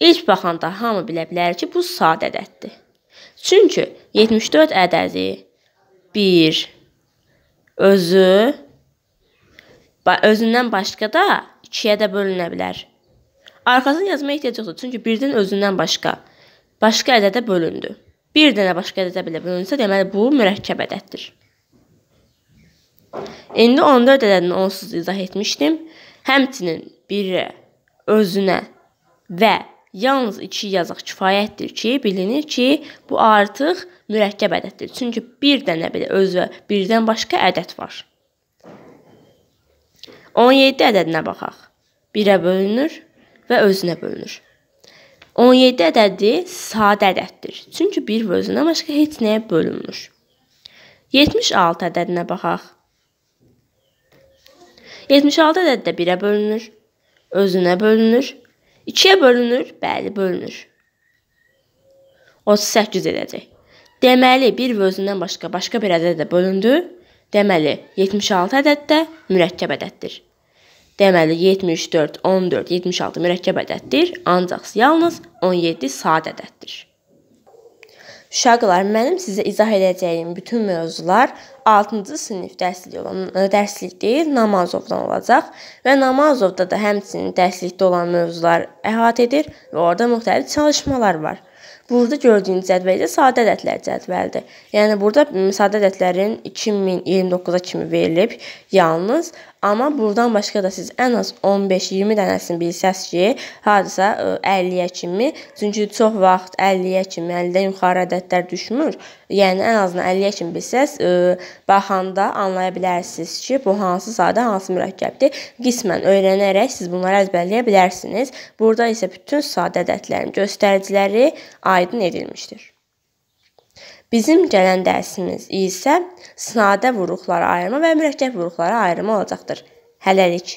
İlk baxanda hamı bilə bilər ki, bu sadə ədəddir. Çünki 74 ədədi 1 özü özündən başqa da 2-yə də bölünə bilər. Arxasını yazmaya ehtiyac yoxdur, çünki birdən özündən başqa başqa ədədə bölündü. Bir dənə başqa ədədə belə bölünsə, deməli bu mürəkkəb ədəddir. İndi 14 ədədini onsuz izah etmişdim. Həmçinin 1-ə, özünə və yalnız 2 yazaq kifayətdir ki, bilinir ki, bu artıq mürəkkəb ədəddir. Çünki bir dənə belə özü birdən başqa ədəd var. 17 ədədinə baxaq. 1-ə bölünür və özünə bölünür. 17 ədədi sadə ədəddir. Çünki 1 və özündən başqa heç nəyə bölünmür. 76 ədədinə baxaq. 76 ədəd də 1-ə bölünür, özünə bölünür, 2-yə bölünür, bəli, bölünür. 38 edəcək. Deməli, 1 və özündən başqa başqa bir ədəd də bölündü. Deməli, 76 ədəd də mürəkkəb ədəddir. Deməli 74, 14, 76 mürəkkəb ədəddir, ancaq yalnız 17 sadə ədəddir. Uşaqlar, mənim sizə izah edəcəyim bütün mövzular 6-cı sinif dərsliyi olan e, dərslik deyil, Namazovdan olacaq və Namazovda da həmçinin dərslikdə olan mövzular əhatə edir və orada müxtəlif çalışmalar var. Burada gördüyünüz cədvəl isə sadə ədədlər cədvəlidir. Yəni burada sadə ədədlərin 2029-a kimi verilib yalnız, amma burdan başqa da siz ən az 15-20 dənəsini bilsəz ki, hardasa 50-yə kimi, çünki çox vaxt 50-yə kimi, 50-dən yuxarı ədədlər düşmür. Yəni ən azından 50-yə kimi bilsəz, baxanda anlaya bilərsiniz ki, bu hansı sadə, hansı mürəkkəbdir. Qismən öyrənərək siz bunları əzbərləyə bilərsiniz. Burada isə bütün sadə ədədlərin göstəriciləri aydın edilmişdir. Bizim gələn dərsimiz isə sadə vuruqlara ayırma və mürəkkəb vuruqlara ayırma olacaqdır. Hələlik.